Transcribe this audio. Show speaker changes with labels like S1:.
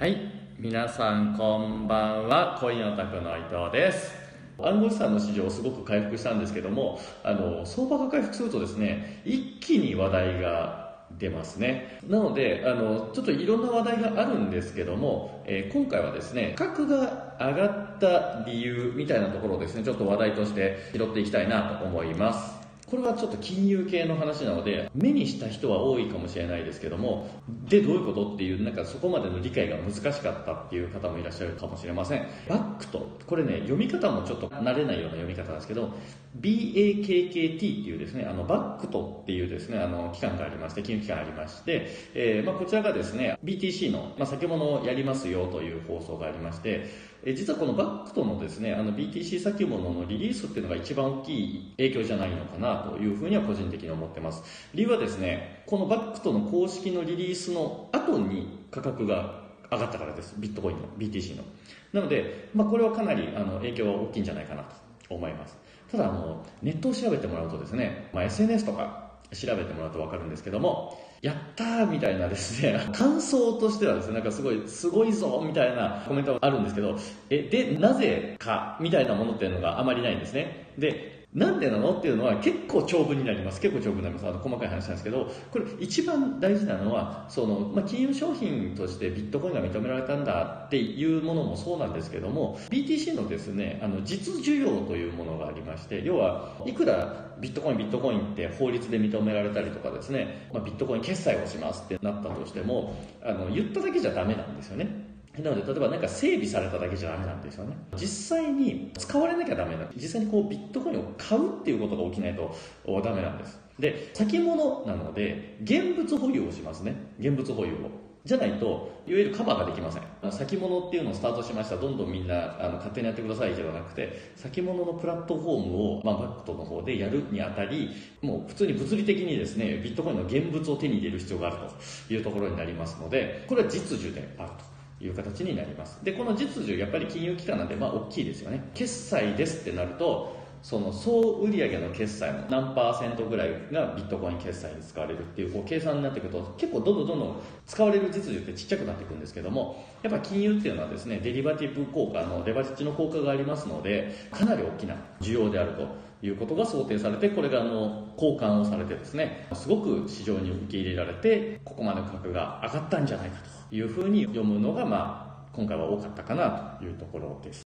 S1: はい。皆さんこんばんは。コインオタクの伊藤です。暗号資産の市場すごく回復したんですけどもあの相場が回復するとですね一気に話題が出ますね。なのであのちょっといろんな話題があるんですけども、えー、今回はですね価格が上がった理由みたいなところをですねちょっと話題として拾っていきたいなと思います。これはちょっと金融系の話なので目にした人は多いかもしれないですけどもでどういうことっていうなんかそこまでの理解が難しかったっていう方もいらっしゃるかもしれません。バックとこれね読み方もちょっと慣れないような読み方なんですけど BAKKT っていうですねあのバックトっていうですねあの機関がありまして金融機関ありまして、えー、まあ、こちらがですね BTC の、まあ、先物をやりますよという放送がありましてえ実はこのバックトのですねあの BTC 先物のリリースっていうのが一番大きい影響じゃないのかなというふうには個人的に思ってます。理由はですねこのバックトの公式のリリースの後に価格が上がったからです。ビットコインの BTC の。なので、まあ、これはかなりあの影響は大きいんじゃないかなと思います。ただあのネットを調べてもらうとですね、まあ、SNS とか調べてもらうと分かるんですけどもやったーみたいなですね、感想としてはですね、なんかすごい、すごいぞみたいなコメントがあるんですけど、え、で、なぜかみたいなものっていうのがあまりないんですね。で、なんでなの？っていうのは結構長文になります。結構長文になります。あの細かい話なんですけど、これ一番大事なのは、その、まあ、金融商品としてビットコインが認められたんだっていうものもそうなんですけども、BTC のですね、あの、実需要というものがありまして、要は、いくらビットコイン、ビットコインって法律で認められたりとかですね、まあ、ビットコイン決済をしますってなったとしても、あの、言っただけじゃダメなんですよね。なので例えば何か整備されただけじゃダメなんですよね。実際に使われなきゃダメな実際にこうビットコインを買うっていうことが起きないとダメなんです。で先物なので現物保有をしますね。現物保有を。じゃないといわゆるカバーができません。先物っていうのをスタートしました。どんどんみんなあの勝手にやってくださいじゃなくて先物のプラットフォームを、まあ、バックトの方でやるにあたりもう普通に物理的にですねビットコインの現物を手に入れる必要があるというところになりますのでこれは実需であると。いう形になります。で、この実需、やっぱり金融機関なんで、まあ、大きいですよね。決済ですってなると、その総売上の決済の何パーセントぐらいがビットコイン決済に使われるっていうこう計算になっていくと結構どんどんどんどん使われる実需ってちっちゃくなっていくんですけどもやっぱ金融っていうのはですねデリバティブ効果のレバレッジの効果がありますのでかなり大きな需要であるということが想定されてこれがあの交換をされてですねすごく市場に受け入れられてここまで価格が上がったんじゃないかというふうに読むのがまあ今回は多かったかなというところです。